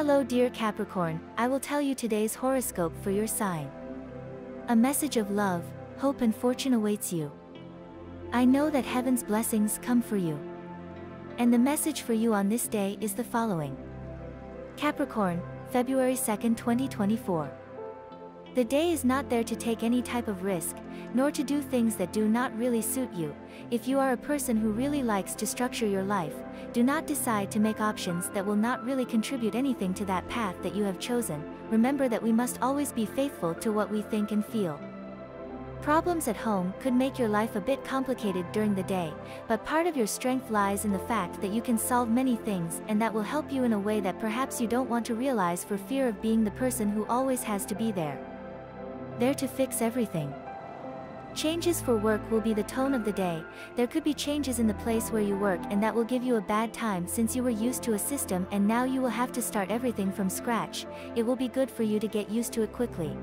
Hello dear Capricorn, I will tell you today's horoscope for your sign. A message of love, hope and fortune awaits you. I know that heaven's blessings come for you. And the message for you on this day is the following. Capricorn, February 2, 2024. The day is not there to take any type of risk, nor to do things that do not really suit you. If you are a person who really likes to structure your life, do not decide to make options that will not really contribute anything to that path that you have chosen. Remember that we must always be faithful to what we think and feel. Problems at home could make your life a bit complicated during the day, but part of your strength lies in the fact that you can solve many things and that will help you in a way that perhaps you don't want to realize for fear of being the person who always has to be there there to fix everything. Changes for work will be the tone of the day, there could be changes in the place where you work and that will give you a bad time since you were used to a system and now you will have to start everything from scratch, it will be good for you to get used to it quickly.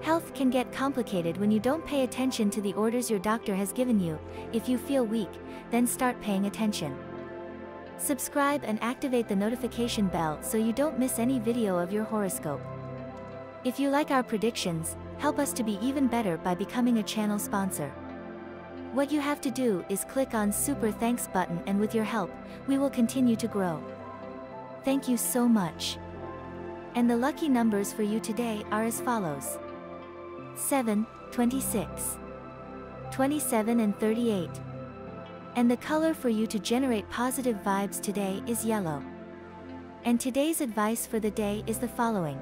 Health can get complicated when you don't pay attention to the orders your doctor has given you, if you feel weak, then start paying attention. Subscribe and activate the notification bell so you don't miss any video of your horoscope. If you like our predictions, help us to be even better by becoming a channel sponsor. What you have to do is click on super thanks button and with your help, we will continue to grow. Thank you so much. And the lucky numbers for you today are as follows. 7, 26, 27 and 38. And the color for you to generate positive vibes today is yellow. And today's advice for the day is the following.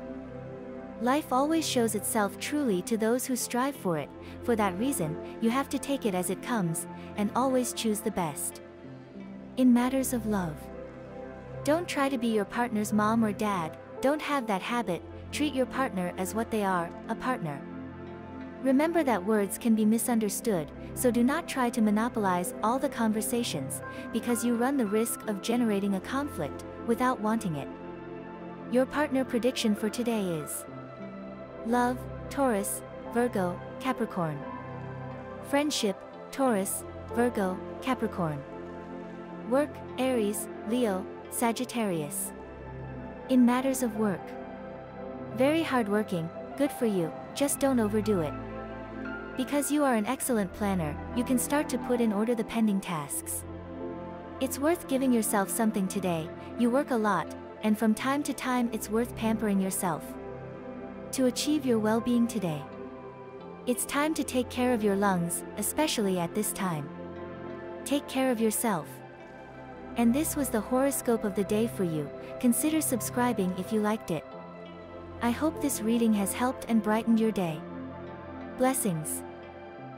Life always shows itself truly to those who strive for it, for that reason, you have to take it as it comes, and always choose the best. In matters of love. Don't try to be your partner's mom or dad, don't have that habit, treat your partner as what they are, a partner. Remember that words can be misunderstood, so do not try to monopolize all the conversations, because you run the risk of generating a conflict, without wanting it. Your partner prediction for today is Love, Taurus, Virgo, Capricorn. Friendship, Taurus, Virgo, Capricorn. Work, Aries, Leo, Sagittarius. In matters of work. Very hardworking, good for you, just don't overdo it. Because you are an excellent planner, you can start to put in order the pending tasks. It's worth giving yourself something today, you work a lot, and from time to time it's worth pampering yourself to achieve your well-being today. It's time to take care of your lungs, especially at this time. Take care of yourself. And this was the horoscope of the day for you, consider subscribing if you liked it. I hope this reading has helped and brightened your day. Blessings.